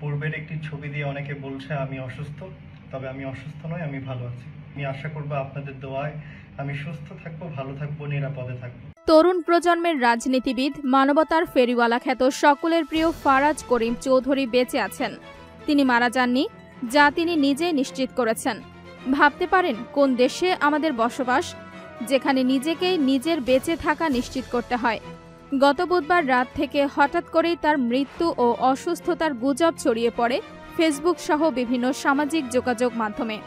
পূর্বের একটি ছবি দিয়ে অনেকে বলছে, আমি অসুস্থ। তবে আমি অসুস্থ নয় আমি ভালো আছি। আমি আশা করব আপনাদের দোয়ায় আমি সুস্থ থাকব, ভালো থাকব, নিরাপদে থাকব। তরুণ প্রজন্মের রাজনীতিবিদ, মানবতার ফেরিওয়ালা খ্যাত সকলের প্রিয় ফারাজ করিম চৌধুরী বেঁচে আছেন। তিনি মারা যাননি, যা তিনি নিজেই নিশ্চিত করেছেন। ভাবতে পারেন, কোন দেশে আমাদের বসবাস, যেখানে নিজেকেই নিজের বেঁচে থাকা নিশ্চিত করতে হয়। গত বুধবার রাত থেকে হঠাৎ করেই তার মৃত্যু ও অসুস্থতার গুজব ছড়িয়ে পড়ে ফেসবুক সহ বিভিন্ন সামাজিক যোগাযোগ মাধ্যমে।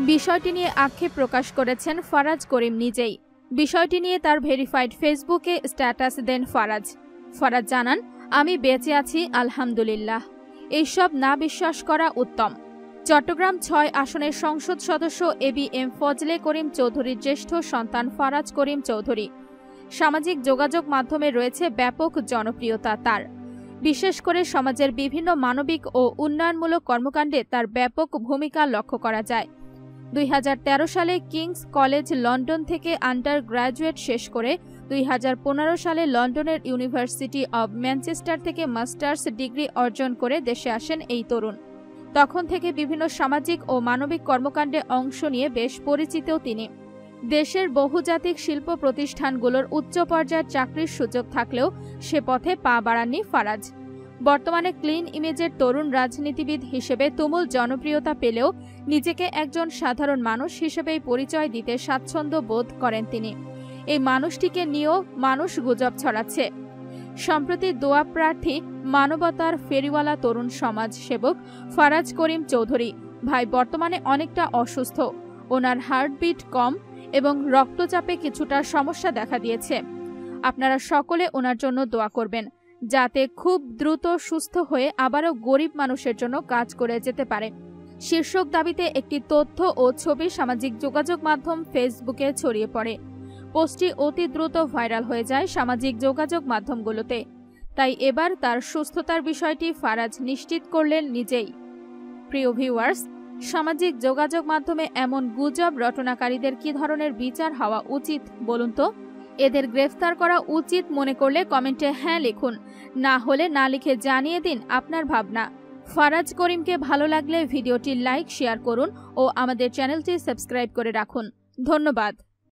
বিষয়টি নিয়ে আক্ষেপ প্রকাশ করেছেন ফারাজ করিম নিজেই। বিষয়টি নিয়ে তার ভেরিফাইড ফেসবুকে স্ট্যাটাস দেন ফারাজ। ফারাজ জানান, আমি বেঁচে আছি, আলহামদুলিল্লাহ। এইসব না বিশ্বাস করা উত্তম। চট্টগ্রাম ছয় আসনের সংসদ সদস্য A B M Fazle Karim চৌধুরীর জ্যেষ্ঠ সন্তান ফারাজ করিম চৌধুরী সামাজিক যোগাযোগ মাধ্যমে রয়েছে ব্যাপক জনপ্রিয়তা তার। বিশেষ করে সমাজের বিভিন্ন মানবিক ও উন্নয়নমূলক কর্মকাণ্ডে তার ব্যাপক ভূমিকা লক্ষ্য করা যায়। দুই হাজার তেরো সালে কিংস কলেজ লন্ডন থেকে আন্ডার গ্র্যাজুয়েট শেষ করে দুই হাজার পনেরো সালে লন্ডনের ইউনিভার্সিটি অব ম্যানচেস্টার থেকে মাস্টার্স ডিগ্রি অর্জন করে দেশে আসেন এই তরুণ। তখন থেকে বিভিন্ন সামাজিক ও মানবিক কর্মকাণ্ডে অংশ নিয়ে বেশ পরিচিত তিনি। দেশের বহুজাতিক শিল্প প্রতিষ্ঠানগুলোর উচ্চ পর্যায়ের চাকরির সুযোগ থাকলেও সে পথে পা বাড়াননি ফারাজ। বর্তমানে ক্লিন ইমেজের তরুণ রাজনীতিবিদ হিসেবে তুমুল জনপ্রিয়তা পেলেও নিজেকে একজন সাধারণ মানুষ হিসেবেই পরিচয় দিতে স্বাচ্ছন্দ্য বোধ করেন তিনি। এই মানুষটিকে নিয়েও মানুষ গুজব ছড়াচ্ছে। সম্প্রতি দোয়া প্রার্থী মানবতার ফেরিওয়ালা তরুণ সমাজ সেবক ফারাজ করিম চৌধুরী ভাই বর্তমানে অনেকটা অসুস্থ। ওনার হার্টবিট কম এবং রক্তচাপে কিছুটা সমস্যা দেখা দিয়েছে। আপনারা সকলে ওনার জন্য দোয়া করবেন, যাতে খুব দ্রুত সুস্থ হয়ে আবারও গরিব মানুষের জন্য কাজ করে যেতে পারে। শীর্ষক দাবিতে একটি তথ্য ও ছবি সামাজিক যোগাযোগ মাধ্যম ফেসবুকে ছড়িয়ে পড়ে। পোস্টটি অতি দ্রুত ভাইরাল হয়ে যায় সামাজিক যোগাযোগ মাধ্যমগুলোতে। তাই এবার তার সুস্থতার বিষয়টি ফারাজ নিশ্চিত করলেন নিজেই। প্রিয় ভিউয়ার্স সামাজিক যোগাযোগ মাধ্যমে এমন গুজব রটনাকারীদের কি ধরনের বিচার হওয়া উচিত, বলুন তো? এদের গ্রেফতার করা উচিত মনে করলে কমেন্টে হ্যাঁ লিখুন। না হলে না লিখে জানিয়ে দিন আপনার ভাবনা। ফারাজ করিমকে ভালো লাগলে ভিডিওটি লাইক, শেয়ার করুন ও আমাদের চ্যানেলটি সাবস্ক্রাইব করে রাখুন। ধন্যবাদ।